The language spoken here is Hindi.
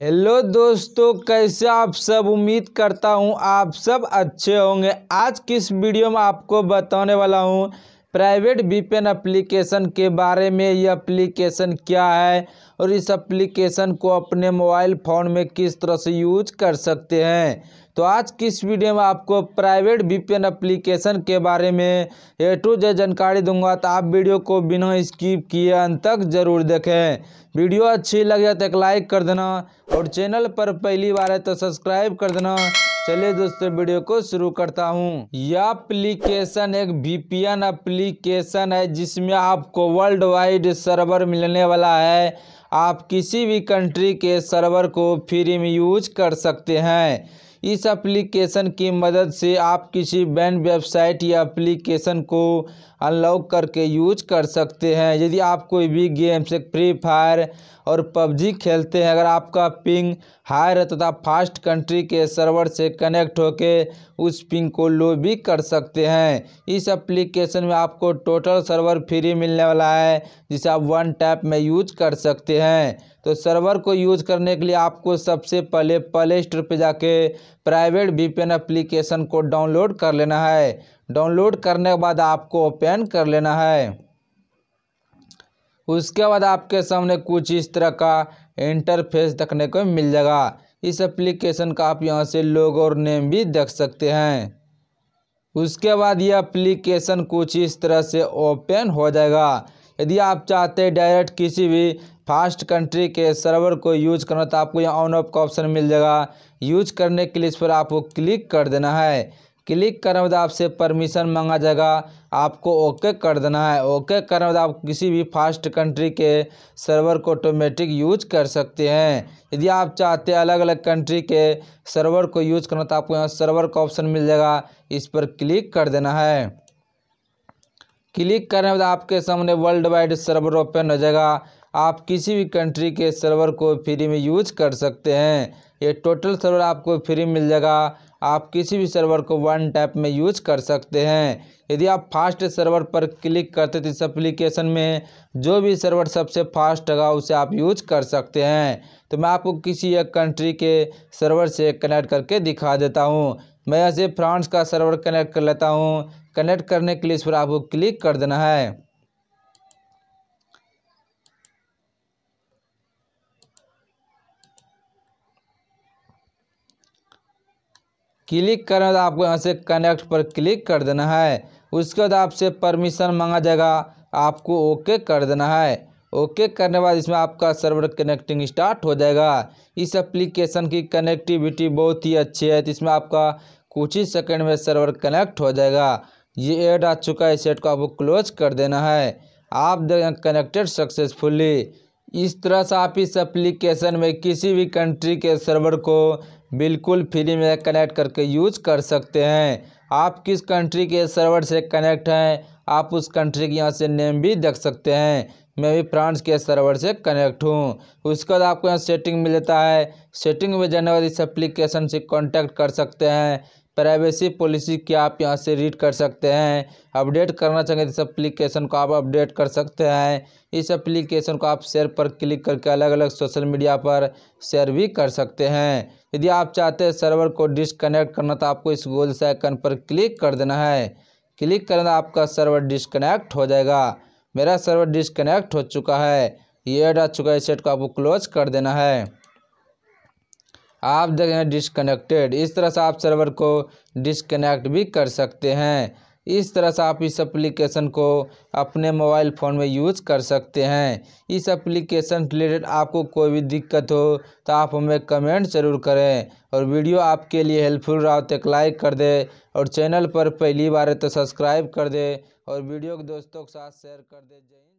हेलो दोस्तों, कैसे आप सब? उम्मीद करता हूँ आप सब अच्छे होंगे। आज किस वीडियो में आपको बताने वाला हूँ प्राइवेट वीपीएन एप्लीकेशन के बारे में ये एप्लीकेशन क्या है और इस एप्लीकेशन को अपने मोबाइल फ़ोन में किस तरह से यूज़ कर सकते हैं? तो आज की इस वीडियो में आपको प्राइवेट वीपीएन एप्लीकेशन के बारे में ए टू जेड जानकारी दूँगा तो आप वीडियो को बिना स्किप किए अंत तक ज़रूर देखें। वीडियो अच्छी लगे तो एक लाइक कर देना और चैनल पर पहली बार है तो सब्सक्राइब कर देना। चलिए दोस्तों, वीडियो को शुरू करता हूँ। यह एप्लीकेशन एक वीपीएन एप्लीकेशन है, जिसमें आपको वर्ल्ड वाइड सर्वर मिलने वाला है। आप किसी भी कंट्री के सर्वर को फ्री में यूज़ कर सकते हैं। इस एप्लीकेशन की मदद से आप किसी बैंड वेबसाइट या एप्लीकेशन को अनलॉक करके यूज़ कर सकते हैं। यदि आप कोई भी गेम से फ्री फायर और पबजी खेलते हैं, अगर आपका पिंग हाई रहता तथा फास्ट कंट्री के सर्वर से कनेक्ट होकर उस पिंग को लो भी कर सकते हैं। इस एप्लीकेशन में आपको टोटल सर्वर फ्री मिलने वाला है, जिसे आप वन टैप में यूज़ कर सकते हैं। तो सर्वर को यूज़ करने के लिए आपको सबसे पहले प्ले स्टोर पर जाके प्राइवेट वीपीएन एप्लीकेशन को डाउनलोड कर लेना है। डाउनलोड करने के बाद आपको ओपन कर लेना है। उसके बाद आपके सामने कुछ इस तरह का इंटरफेस देखने को मिल जाएगा। इस एप्लीकेशन का आप यहाँ से लोगो और नेम भी देख सकते हैं। उसके बाद ये एप्लीकेशन कुछ इस तरह से ओपन हो जाएगा। यदि आप चाहते हैं डायरेक्ट किसी भी फास्ट कंट्री के सर्वर को यूज़ करना तो आपको यहाँ ऑन ऑफ़ का ऑप्शन मिल जाएगा। यूज़ करने के लिए इस पर आपको क्लिक कर देना है। क्लिक करने बाद आपसे परमिशन मांगा जाएगा। आपको ओके कर देना है। ओके करने बाद आप किसी भी फास्ट कंट्री के सर्वर को ऑटोमेटिक यूज़ कर सकते हैं। यदि आप चाहते हैं अलग अलग कंट्री के सर्वर को यूज़ करना तो आपको यहाँ सर्वर का ऑप्शन मिल जाएगा। इस पर क्लिक कर देना है। क्लिक करने बाद आपके सामने वर्ल्ड वाइड सर्वर ओपन हो जाएगा। आप किसी भी कंट्री के सर्वर को फ्री में यूज़ कर सकते हैं। ये टोटल सर्वर आपको फ्री मिल जाएगा। आप किसी भी सर्वर को वन टैप में यूज़ कर सकते हैं। यदि आप फास्ट सर्वर पर क्लिक करते तो इस एप्लीकेशन में जो भी सर्वर सबसे फास्ट होगा, उसे आप यूज़ कर सकते हैं। तो मैं आपको किसी एक कंट्री के सर्वर से कनेक्ट करके दिखा देता हूँ। मैं ऐसे फ्रांस का सर्वर कनेक्ट कर लेता हूँ। कनेक्ट करने के लिए इस पर आपको क्लिक कर देना है। क्लिक करने बाद आपको यहाँ से कनेक्ट पर क्लिक कर देना है। उसके बाद आपसे परमिशन मांगा जाएगा। आपको ओके कर देना है। ओके करने बाद इसमें आपका सर्वर कनेक्टिंग स्टार्ट हो जाएगा। इस एप्लीकेशन की कनेक्टिविटी बहुत ही अच्छी है। तो इसमें आपका कुछ ही सेकंड में सर्वर कनेक्ट हो जाएगा। ये ऐड आ चुका है, इस ऐड को आपको क्लोज कर देना है। आप कनेक्टेड सक्सेसफुली। इस तरह से आप इस एप्लीकेशन में किसी भी कंट्री के सर्वर को बिल्कुल फ्री में कनेक्ट करके यूज़ कर सकते हैं। आप किस कंट्री के सर्वर से कनेक्ट हैं आप उस कंट्री के यहाँ से नेम भी देख सकते हैं। मैं भी फ्रांस के सर्वर से कनेक्ट हूँ। उसके बाद आपको यहाँ सेटिंग मिल जाता है। सेटिंग में जाने बाद इस एप्लीकेशन से कॉन्टैक्ट कर सकते हैं। प्राइवेसी पॉलिसी क्या आप यहाँ से रीड कर सकते हैं। अपडेट करना चाहेंगे तो इस एप्लीकेशन को आप अपडेट कर सकते हैं। इस एप्लीकेशन को आप शेयर पर क्लिक करके अलग अलग सोशल मीडिया पर शेयर भी कर सकते हैं। यदि आप चाहते हैं सर्वर को डिसकनेक्ट करना तो आपको इस गोल से आइकन पर क्लिक कर देना है। क्लिक करना आपका सर्वर डिस्कनेक्ट हो जाएगा। मेरा सर्वर डिस्कनेक्ट हो चुका है। ये एड आ चुका है सेट को आपको क्लोज कर देना है। आप देखें डिस्कनेक्टेड इस तरह से आप सर्वर को डिस्कनेक्ट भी कर सकते हैं। इस तरह से आप इस एप्लीकेशन को अपने मोबाइल फ़ोन में यूज़ कर सकते हैं। इस एप्लीकेशन रिलेटेड आपको कोई भी दिक्कत हो तो आप हमें कमेंट ज़रूर करें और वीडियो आपके लिए हेल्पफुल रहा तो एक लाइक कर दे और चैनल पर पहली बार है तो सब्सक्राइब कर दे और वीडियो को दोस्तों के साथ शेयर कर दे। जय